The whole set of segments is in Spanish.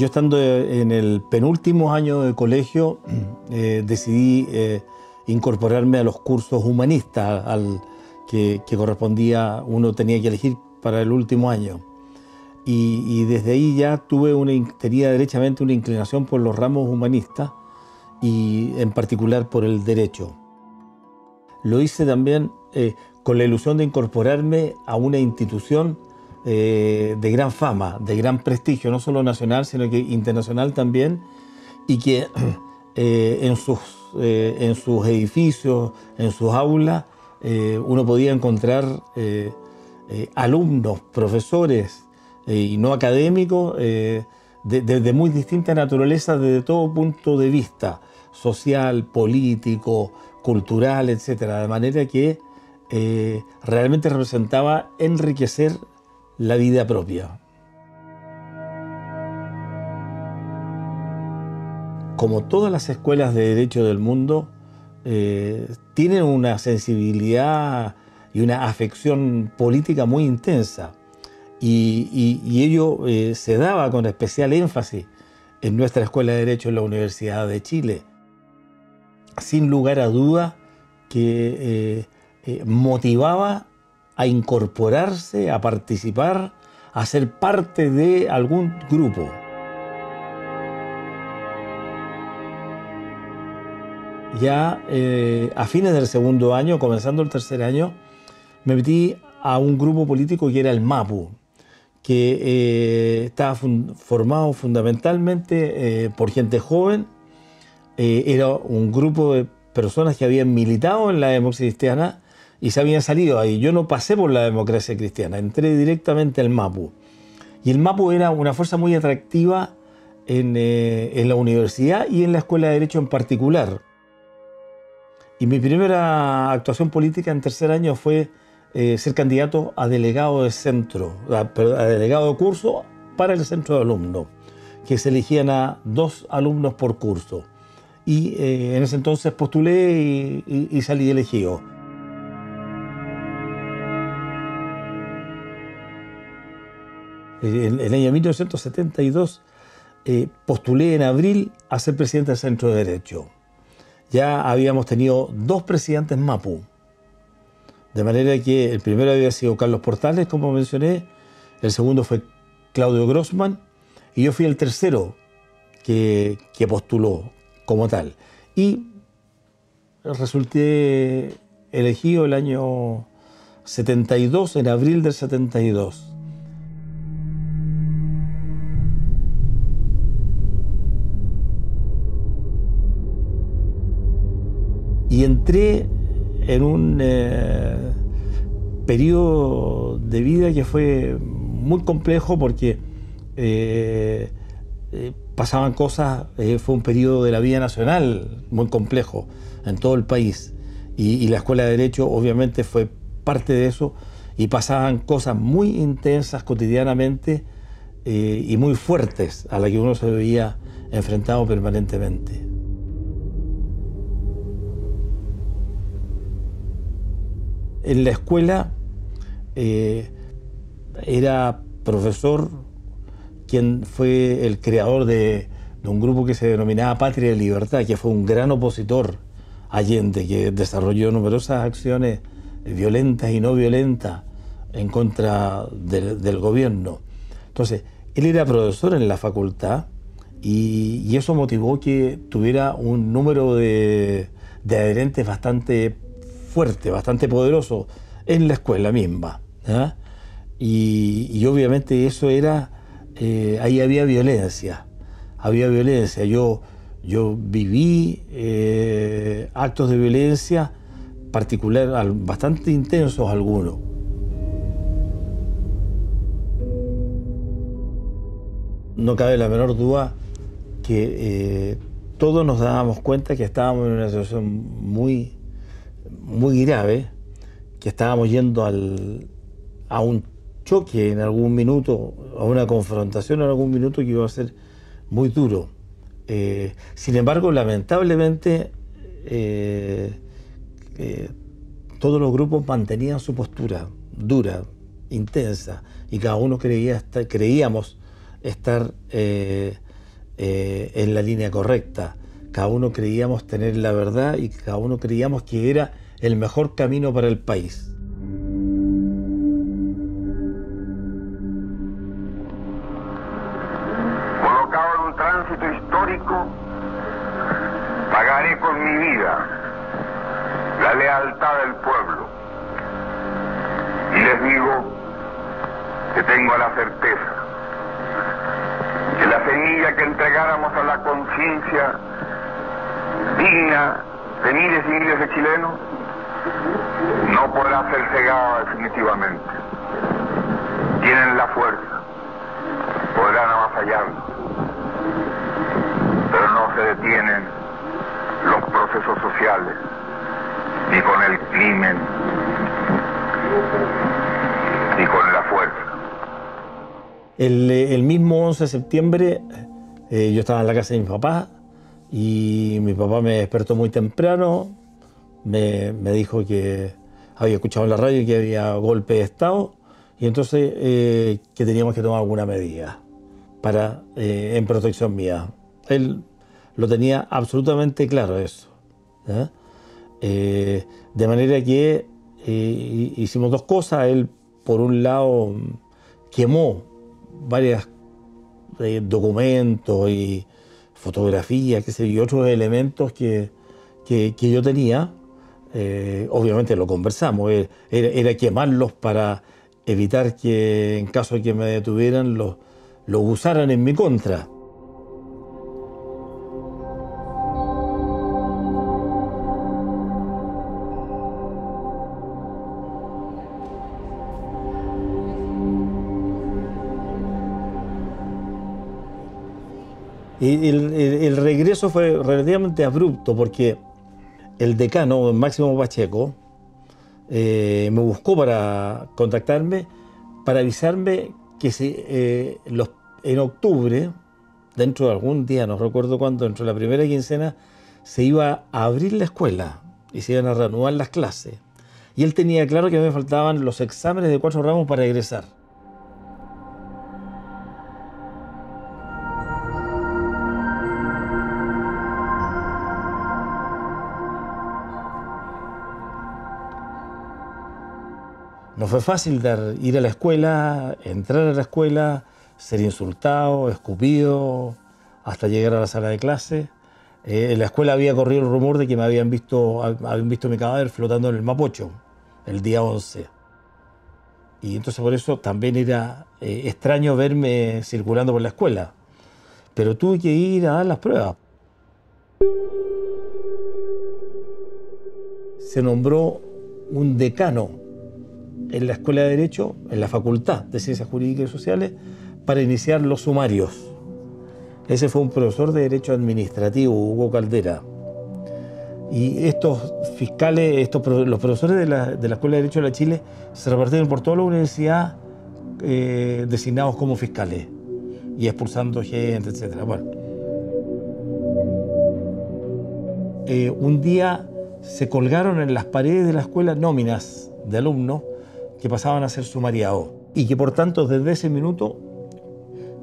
Yo estando en el penúltimo año de colegio, eh, decidí eh, incorporarme a los cursos humanistas al que, correspondía, uno tenía que elegir para el último año. Y, desde ahí ya tuve una, tenía derechamente una inclinación por los ramos humanistas y en particular por el derecho. Lo hice también eh, con la ilusión de incorporarme a una institución eh, de gran fama, de gran prestigio, no solo nacional, sino que internacional también, y que eh, en, sus, eh, en sus edificios, en sus aulas, uno podía encontrar alumnos, profesores y no académicos de, muy distinta naturaleza desde todo punto de vista, social, político, cultural, etc. De manera que realmente representaba enriquecer la vida propia. Como todas las escuelas de derecho del mundo, eh, tienen una sensibilidad y una afección política muy intensa. Y, ello eh, se daba con especial énfasis en nuestra Escuela de Derecho en la Universidad de Chile. Sin lugar a duda que eh, motivaba a incorporarse, a participar, a ser parte de algún grupo. Ya eh, a fines del segundo año, comenzando el tercer año, me metí a un grupo político que era el MAPU, que eh, estaba formado fundamentalmente eh, por gente joven. era un grupo de personas que habían militado en la democracia cristiana y se habían salido ahí. Yo no pasé por la democracia cristiana, entré directamente al MAPU. Y el MAPU era una fuerza muy atractiva en, eh, la universidad y en la Escuela de Derecho en particular. Y mi primera actuación política en tercer año fue eh, ser candidato a delegado de centro, a, delegado de curso para el centro de alumnos, que se elegían a dos alumnos por curso. Y eh, en ese entonces postulé y salí elegido. En el año 1972 eh, postulé en abril a ser presidente del Centro de Derecho. Ya habíamos tenido dos presidentes MAPU. De manera que el primero había sido Carlos Portales, como mencioné, el segundo fue Claudio Grossman y yo fui el tercero que, que postuló como tal. Y resulté elegido el año 72, en abril del 72. Y entré en un eh, periodo de vida que fue muy complejo porque eh, eh, pasaban cosas, fue un periodo de la vida nacional muy complejo en todo el país. Y, la Escuela de Derecho obviamente fue parte de eso y pasaban cosas muy intensas cotidianamente y muy fuertes a las que uno se veía enfrentado permanentemente. En la escuela eh, era profesor quien fue el creador de, un grupo que se denominaba Patria y Libertad, que fue un gran opositor Allende, que desarrolló numerosas acciones violentas y no violentas en contra del, gobierno. Entonces, él era profesor en la facultad y, eso motivó que tuviera un número de, de adherentes bastante fuerte, bastante poderoso en la escuela misma. Y, obviamente eso era, eh, ahí había violencia, había violencia. Yo, yo viví eh, actos de violencia particular, bastante intensos algunos. No cabe la menor duda que eh, todos nos dábamos cuenta que estábamos en una situación muy muy grave, que estábamos yendo a un choque en algún minuto, a una confrontación en algún minuto que iba a ser muy duro. Eh, sin embargo, lamentablemente, eh, eh, todos los grupos mantenían su postura dura, intensa, y cada uno creía creíamos estar en la línea correcta. Cada uno creíamos tener la verdad y cada uno creíamos que era el mejor camino para el país. Colocado en un tránsito histórico, pagaré con mi vida la lealtad del pueblo. Y les digo que tengo la certeza que la semilla que entregáramos a la conciencia digna de miles y miles de chilenos no podrá ser cegada definitivamente. Tienen la fuerza, podrán avasallarlo, pero no se detienen los procesos sociales ni con el crimen ni con la fuerza. El, el mismo 11 de septiembre eh, yo estaba en la casa de mi papá y mi papá me despertó muy temprano, me, me dijo que había escuchado en la radio que había golpe de Estado y entonces eh, que teníamos que tomar alguna medida para, eh, en protección mía. Él lo tenía absolutamente claro eso. ¿eh? Eh, de manera que eh, hicimos dos cosas. Él, por un lado, quemó varios documentos y fotografías, qué sé y otros elementos que, que, yo tenía. Eh, obviamente lo conversamos, era, era, quemarlos para evitar que en caso de que me detuvieran los, los usaran en mi contra. El, el, el, regreso fue relativamente abrupto porque el decano, Máximo Pacheco, eh, me buscó para contactarme, para avisarme que eh, los, en octubre, dentro de algún día, no recuerdo cuándo, dentro de la primera quincena, se iba a abrir la escuela y se iban a reanudar las clases. Y él tenía claro que me faltaban los exámenes de cuatro ramos para egresar. No fue fácil dar, ir a la escuela, entrar a la escuela, ser insultado, escupido, hasta llegar a la sala de clase. Eh, en la escuela había corrido el rumor de que me habían visto, habían visto mi cadáver flotando en el Mapocho el día 11. Y entonces por eso también era eh, extraño verme circulando por la escuela. Pero tuve que ir a dar las pruebas. Se nombró un decano en la Escuela de Derecho, en la Facultad de Ciencias Jurídicas y Sociales, para iniciar los sumarios. Ese fue un profesor de Derecho Administrativo, Hugo Caldera. Y estos fiscales, estos, los profesores de la, de la Escuela de Derecho de Chile se repartieron por toda la universidad eh, designados como fiscales y expulsando gente, etc. Bueno. Eh, un día se colgaron en las paredes de la escuela nóminas de alumnos que pasaban a ser sumariados y que por tanto desde ese minuto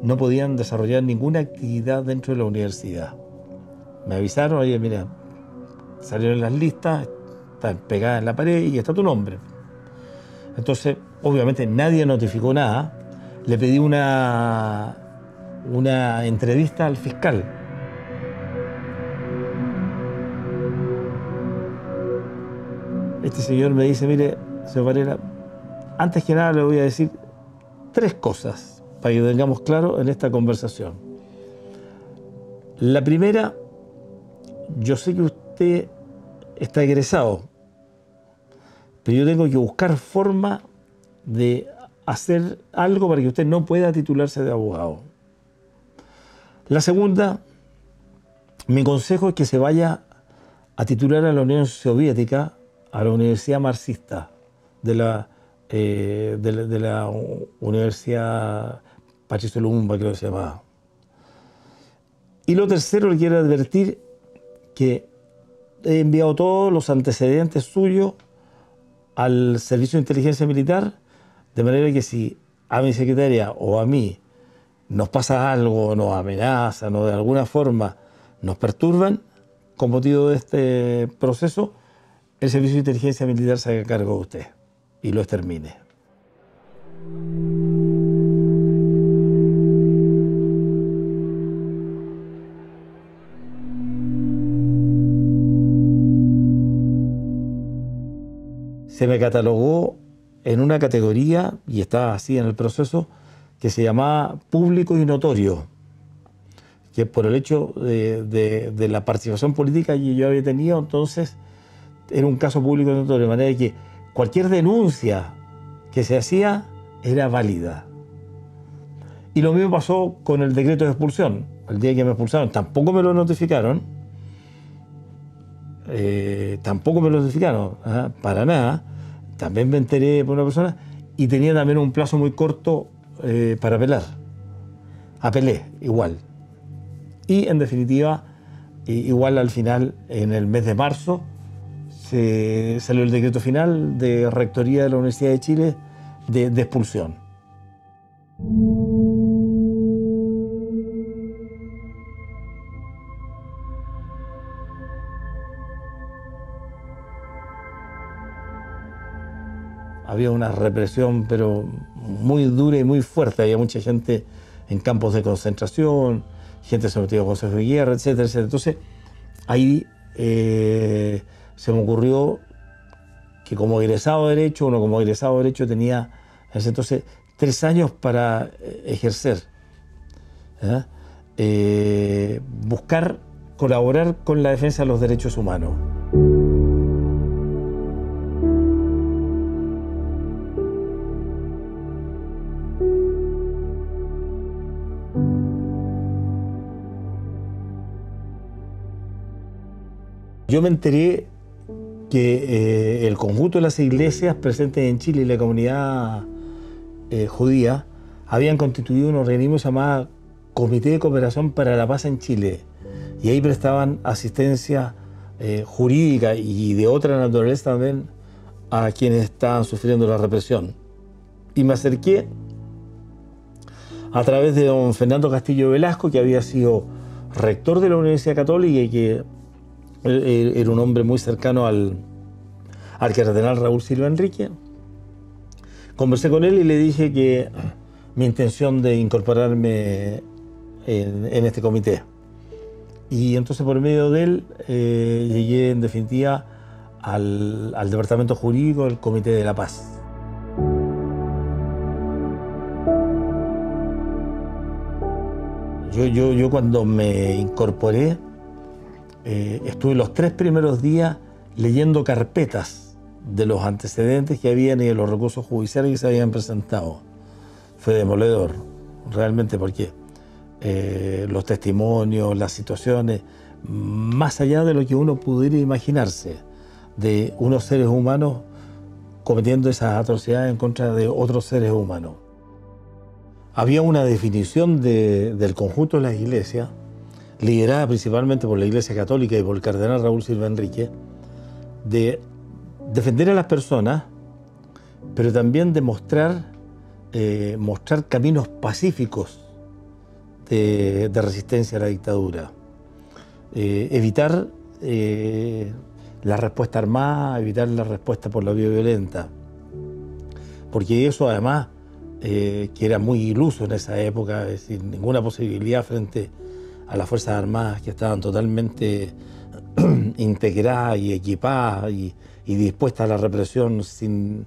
no podían desarrollar ninguna actividad dentro de la universidad. Me avisaron, oye, mira, salieron las listas, están pegadas en la pared y está tu nombre. Entonces, obviamente nadie notificó nada. Le pedí una, una entrevista al fiscal. Este señor me dice, mire, señor Varela, antes que nada le voy a decir tres cosas para que tengamos claro en esta conversación. La primera, yo sé que usted está egresado, pero yo tengo que buscar forma de hacer algo para que usted no pueda titularse de abogado. La segunda, mi consejo es que se vaya a titular a la Unión Soviética, a la Universidad Marxista de la eh, de, la, Universidad Patricio creo que se llamaba. Y lo tercero, le quiero advertir que he enviado todos los antecedentes suyos al Servicio de Inteligencia Militar, de manera que si a mi secretaria o a mí nos pasa algo, nos amenazan o de alguna forma nos perturban, con motivo de este proceso, el Servicio de Inteligencia Militar se haga cargo de usted y lo extermine. Se me catalogó en una categoría, y estaba así en el proceso, que se llamaba público y notorio, que por el hecho de, la participación política que yo había tenido, entonces era un caso público y notorio, de manera que cualquier denuncia que se hacía era válida. Y lo mismo pasó con el decreto de expulsión. El día que me expulsaron tampoco me lo notificaron. Eh, tampoco me lo notificaron, para nada. También me enteré por una persona y tenía también un plazo muy corto eh, para apelar. Apelé, igual. Y en definitiva, igual al final, en el mes de marzo, se salió el decreto final de Rectoría de la Universidad de Chile de, expulsión. había una represión, pero muy dura y muy fuerte. Había mucha gente en campos de concentración, gente sometida a consejos de guerra, etcétera. Entonces, ahí eh, se me ocurrió que como egresado de Derecho, uno como egresado de Derecho tenía entonces tres años para eh, ejercer, eh, buscar colaborar con la defensa de los derechos humanos. Yo me enteré que eh, el conjunto de las iglesias presentes en Chile y la comunidad eh, judía habían constituido un organismo llamado Comité de Cooperación para la Paz en Chile y ahí prestaban asistencia eh, jurídica y de otra naturaleza también a quienes estaban sufriendo la represión. Y me acerqué a través de don Fernando Castillo Velasco, que había sido rector de la Universidad Católica y que era un hombre muy cercano al, al cardenal Raúl Silva Enrique. Conversé con él y le dije que mi intención de incorporarme en, este comité. Y entonces por medio de él eh, llegué en definitiva al, Departamento Jurídico del Comité de la Paz. Yo, yo, yo cuando me incorporé eh, estuve los tres primeros días leyendo carpetas de los antecedentes que habían y de los recursos judiciales que se habían presentado. Fue demoledor, realmente, porque eh, los testimonios, las situaciones, más allá de lo que uno pudiera imaginarse, de unos seres humanos cometiendo esas atrocidades en contra de otros seres humanos. Había una definición del conjunto de las iglesias liderada principalmente por la Iglesia Católica y por el cardenal Raúl Silva Enrique, de defender a las personas, pero también de mostrar, eh, mostrar caminos pacíficos de, resistencia a la dictadura, eh, evitar eh, la respuesta armada, evitar la respuesta por la vía violenta, porque eso además, que era muy iluso en esa época, es decir, ninguna posibilidad frente a las Fuerzas Armadas que estaban totalmente integradas y equipadas y, dispuestas a la represión sin,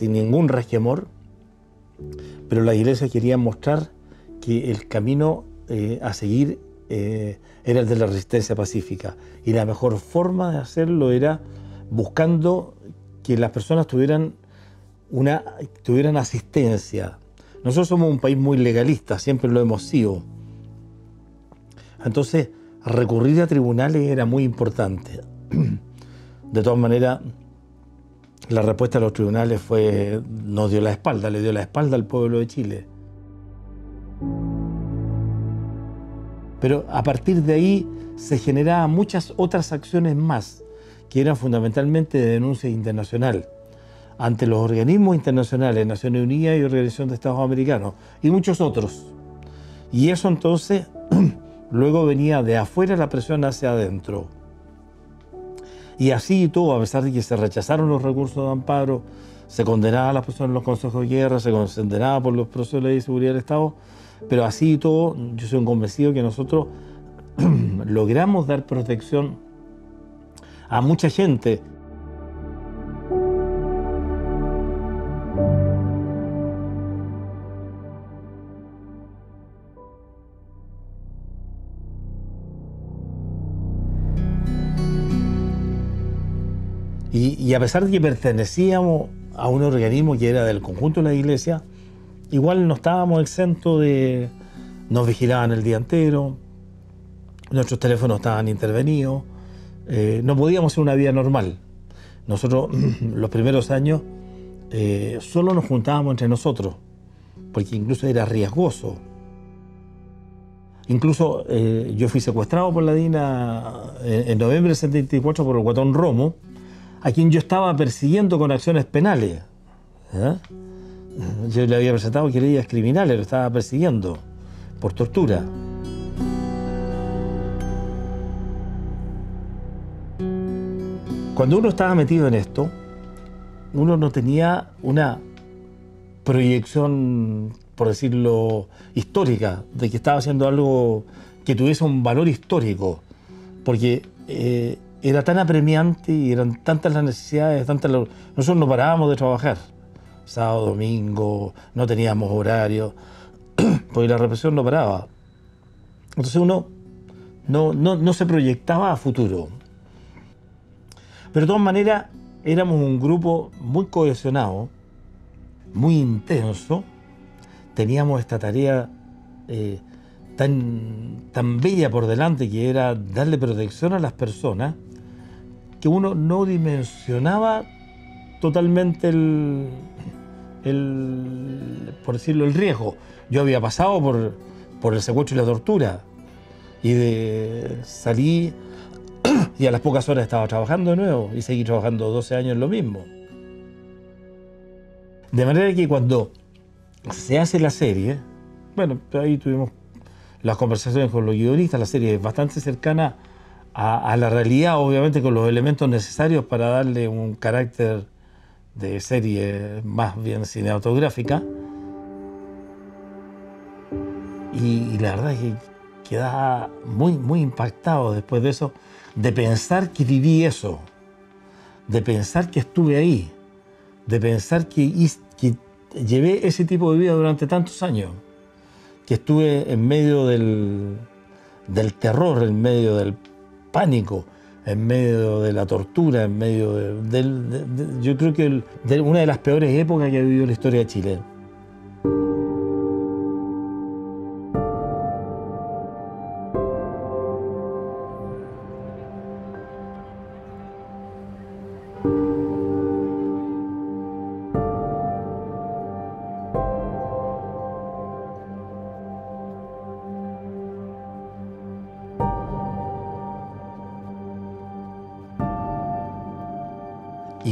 ningún resquemor. Pero la iglesia quería mostrar que el camino eh, a seguir eh, era el de la resistencia pacífica. Y la mejor forma de hacerlo era buscando que las personas tuvieran, una, tuvieran asistencia. Nosotros somos un país muy legalista, siempre lo hemos sido entonces, recurrir a tribunales era muy importante. De todas maneras, la respuesta de los tribunales fue, nos dio la espalda, le dio la espalda al pueblo de Chile. Pero a partir de ahí se generaban muchas otras acciones más, que eran fundamentalmente de denuncia internacional, ante los organismos internacionales, Naciones Unidas y Organización de Estados Americanos, y muchos otros. Y eso entonces luego venía de afuera la presión hacia adentro. Y así y todo, a pesar de que se rechazaron los recursos de amparo, se condenaba a las personas en los consejos de guerra, se condenaba por los procesos de ley de seguridad del Estado, pero así y todo, yo soy un convencido que nosotros logramos dar protección a mucha gente. Y, a pesar de que pertenecíamos a un organismo que era del conjunto de la iglesia, igual no estábamos exentos de... Nos vigilaban el día entero, nuestros teléfonos estaban intervenidos, eh, no podíamos hacer una vida normal. Nosotros los primeros años eh, solo nos juntábamos entre nosotros, porque incluso era riesgoso. Incluso eh, yo fui secuestrado por la DINA en, noviembre del 74 por el guatón Romo, a quien yo estaba persiguiendo con acciones penales. Yo le había presentado querellas criminales, lo estaba persiguiendo por tortura. Cuando uno estaba metido en esto, uno no tenía una proyección, por decirlo, histórica, de que estaba haciendo algo que tuviese un valor histórico, porque eh, era tan apremiante y eran tantas las necesidades, tantas nosotros no parábamos de trabajar, sábado, domingo, no teníamos horario, porque la represión no paraba. Entonces uno no, no se proyectaba a futuro. Pero de todas maneras, éramos un grupo muy cohesionado, muy intenso. Teníamos esta tarea eh, tan, tan bella por delante que era darle protección a las personas, que uno no dimensionaba totalmente el, por decirlo, el riesgo. Yo había pasado por, por el secuestro y la tortura y salí y a las pocas horas estaba trabajando de nuevo y seguí trabajando 12 años en lo mismo. De manera que cuando se hace la serie, bueno, ahí tuvimos las conversaciones con los guionistas, la serie es bastante cercana a, la realidad, obviamente con los elementos necesarios para darle un carácter de serie más bien cinematográfica. Y, la verdad es que queda muy, muy impactado después de eso de pensar que viví eso, de pensar que estuve ahí, de pensar que, llevé ese tipo de vida durante tantos años, que estuve en medio del, terror, en medio del pánico, en medio de la tortura, en medio de, yo creo que de una de las peores épocas que ha vivido la historia de Chile.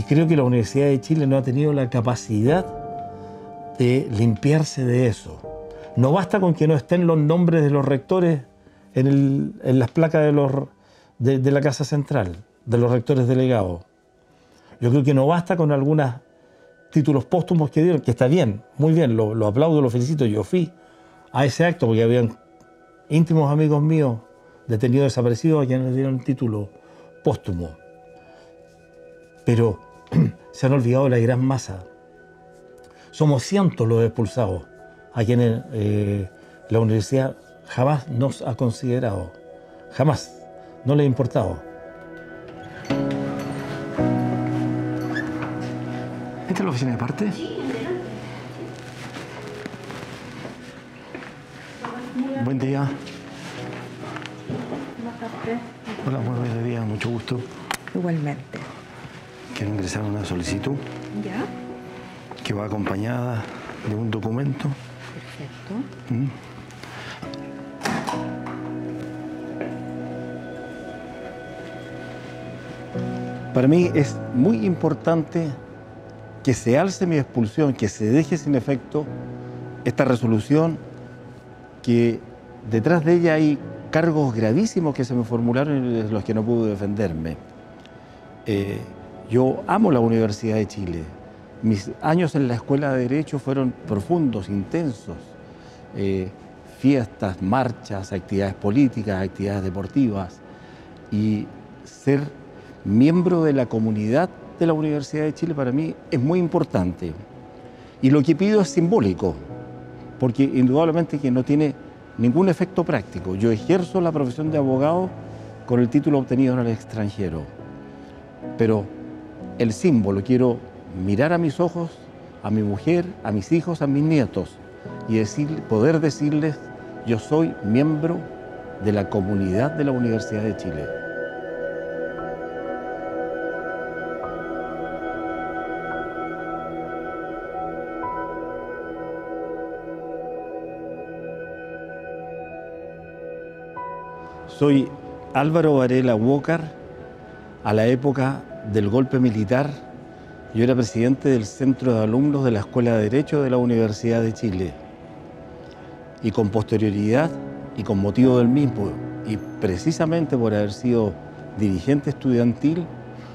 Creo que la Universidad de Chile no ha tenido la capacidad de limpiarse de eso. No basta con que no estén los nombres de los rectores en, las placas de, la Casa Central, de los rectores delegados. Yo creo que no basta con algunos títulos póstumos que dieron, que está bien, muy bien, lo, lo aplaudo, lo felicito. Yo fui a ese acto porque habían íntimos amigos míos detenidos desaparecidos a quienes les dieron título póstumo. Pero se han olvidado de la gran masa. Somos cientos los expulsados a quienes eh, la universidad jamás nos ha considerado, jamás, no le ha importado. ¿Esta es la oficina de parte? Buen día. Hola, buen día, mucho gusto. Igualmente. Quiero ingresar una solicitud. ¿Ya? Que va acompañada de un documento. Perfecto. ¿Mm? Para mí es muy importante que se alce mi expulsión, que se deje sin efecto esta resolución que detrás de ella hay cargos gravísimos que se me formularon y de los que no pude defenderme. Eh, yo amo la Universidad de Chile. Mis años en la Escuela de Derecho fueron profundos, intensos. Eh, fiestas, marchas, actividades políticas, actividades deportivas. Y ser miembro de la comunidad de la Universidad de Chile para mí es muy importante. Y lo que pido es simbólico, porque indudablemente que no tiene ningún efecto práctico. Yo ejerzo la profesión de abogado con el título obtenido en el extranjero, pero el símbolo, quiero mirar a mis ojos, a mi mujer, a mis hijos, a mis nietos y poder decirles, yo soy miembro de la comunidad de la Universidad de Chile. Soy Álvaro Varela Walker, a la época del golpe militar. Yo era presidente del Centro de Alumnos de la Escuela de Derecho de la Universidad de Chile. Y con posterioridad y con motivo del mismo, y precisamente por haber sido dirigente estudiantil,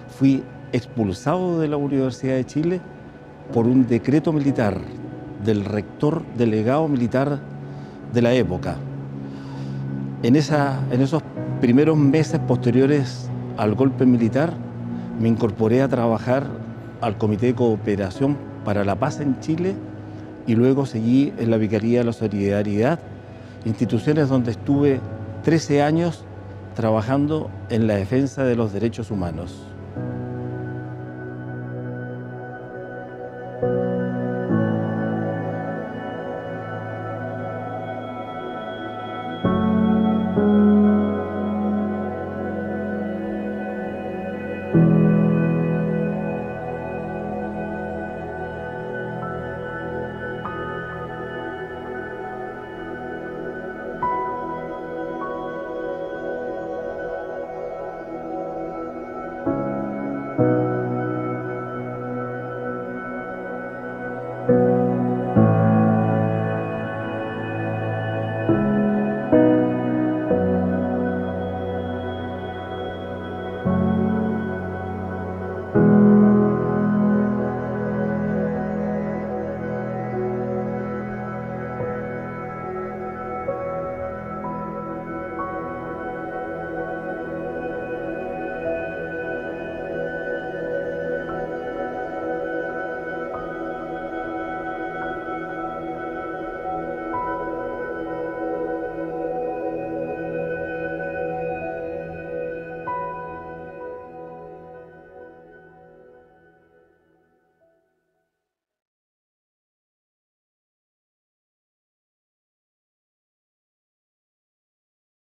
fui expulsado de la Universidad de Chile por un decreto militar del rector delegado militar de la época. En, esa, en esos primeros meses posteriores al golpe militar, me incorporé a trabajar al Comité de Cooperación para la Paz en Chile y luego seguí en la Vicaría de la Solidaridad, instituciones donde estuve 13 años trabajando en la defensa de los derechos humanos.